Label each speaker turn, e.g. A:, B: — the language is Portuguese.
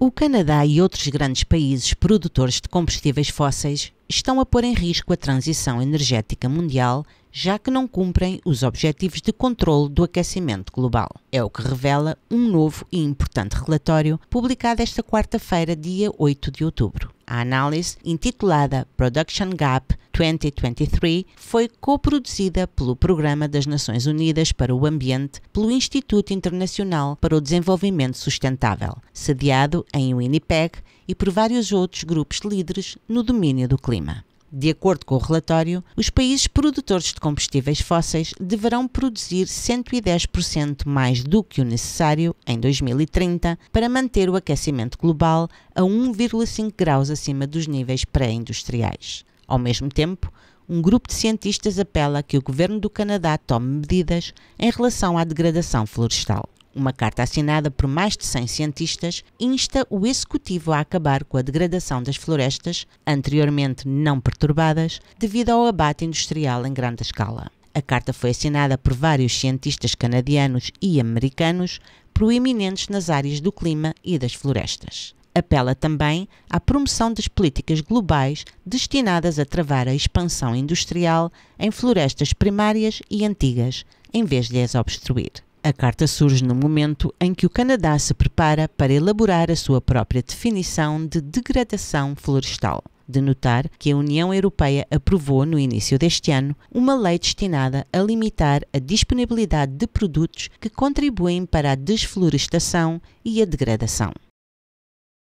A: O Canadá e outros grandes países produtores de combustíveis fósseis estão a pôr em risco a transição energética mundial, já que não cumprem os objetivos de controle do aquecimento global. É o que revela um novo e importante relatório publicado esta quarta-feira, dia 8 de outubro. A análise, intitulada Production Gap 2023, foi coproduzida pelo Programa das Nações Unidas para o Ambiente pelo Instituto Internacional para o Desenvolvimento Sustentável, sediado em Winnipeg e por vários outros grupos de líderes no domínio do clima. De acordo com o relatório, os países produtores de combustíveis fósseis deverão produzir 110% mais do que o necessário em 2030 para manter o aquecimento global a 1,5 graus acima dos níveis pré-industriais. Ao mesmo tempo, um grupo de cientistas apela que o governo do Canadá tome medidas em relação à degradação florestal. Uma carta assinada por mais de 100 cientistas insta o executivo a acabar com a degradação das florestas, anteriormente não perturbadas, devido ao abate industrial em grande escala. A carta foi assinada por vários cientistas canadianos e americanos proeminentes nas áreas do clima e das florestas. Apela também à promoção das políticas globais destinadas a travar a expansão industrial em florestas primárias e antigas, em vez de as obstruir. A carta surge no momento em que o Canadá se prepara para elaborar a sua própria definição de degradação florestal. De notar que a União Europeia aprovou no início deste ano uma lei destinada a limitar a disponibilidade de produtos que contribuem para a desflorestação e a degradação.